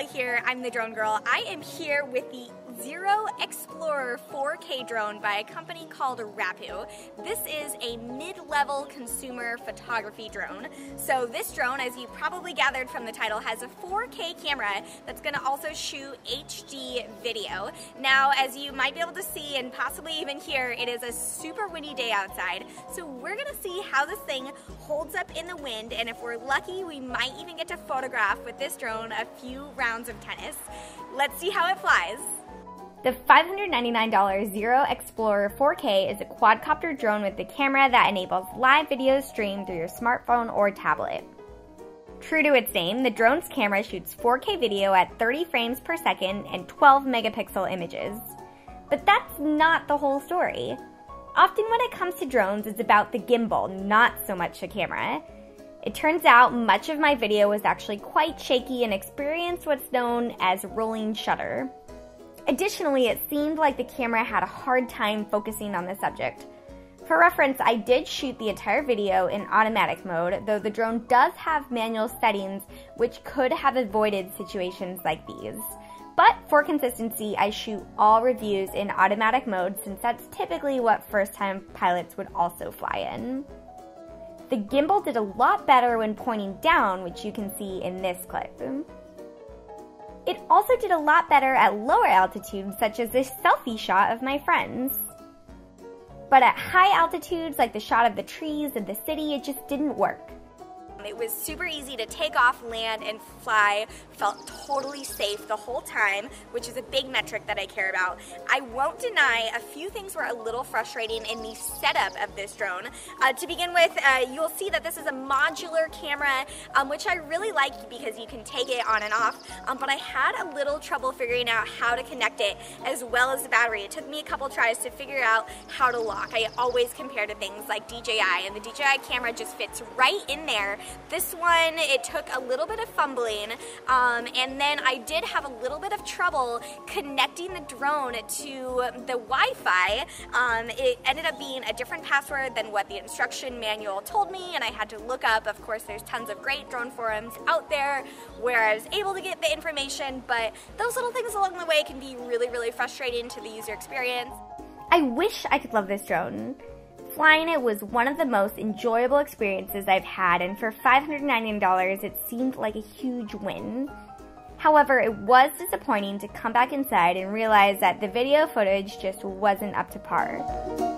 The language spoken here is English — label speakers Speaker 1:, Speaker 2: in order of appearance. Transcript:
Speaker 1: Here. I'm the drone girl. I am here with the XIRO Xplorer 4K drone by a company called Rappu. This is a mid-level consumer photography drone. So this drone, as you probably gathered from the title, has a 4K camera that's gonna also shoot HD video. Now, as you might be able to see and possibly even hear, it is a super windy day outside. So we're gonna see how this thing holds up in the wind, and if we're lucky, we might even get to photograph with this drone a few rounds of tennis. Let's see how it flies.
Speaker 2: The $599 XIRO Xplorer 4K is a quadcopter drone with a camera that enables live video stream through your smartphone or tablet. True to its name, the drone's camera shoots 4K video at 30 frames per second and 12 megapixel images. But that's not the whole story. Often when it comes to drones, it's about the gimbal, not so much the camera. It turns out much of my video was actually quite shaky and experienced what's known as rolling shutter. Additionally, it seemed like the camera had a hard time focusing on the subject. For reference, I did shoot the entire video in automatic mode, though the drone does have manual settings which could have avoided situations like these. But for consistency, I shoot all reviews in automatic mode since that's typically what first time pilots would also fly in. The gimbal did a lot better when pointing down, which you can see in this clip. It also did a lot better at lower altitudes, such as this selfie shot of my friends. But at high altitudes, like the shot of the trees of the city, it just didn't work.
Speaker 1: It was super easy to take off, land, and fly. Felt totally safe the whole time, which is a big metric that I care about. I won't deny a few things were a little frustrating in the setup of this drone. Uh, to begin with, uh, you'll see that this is a modular camera, um, which I really like because you can take it on and off, um, but I had a little trouble figuring out how to connect it as well as the battery. It took me a couple tries to figure out how to lock. I always compare to things like DJI, and the DJI camera just fits right in there this one, it took a little bit of fumbling, um, and then I did have a little bit of trouble connecting the drone to the Wi-Fi. Um, it ended up being a different password than what the instruction manual told me, and I had to look up. Of course, there's tons of great drone forums out there where I was able to get the information, but those little things along the way can be really, really frustrating to the user experience.
Speaker 2: I wish I could love this drone. Flying it was one of the most enjoyable experiences I've had, and for $590, it seemed like a huge win. However, it was disappointing to come back inside and realize that the video footage just wasn't up to par.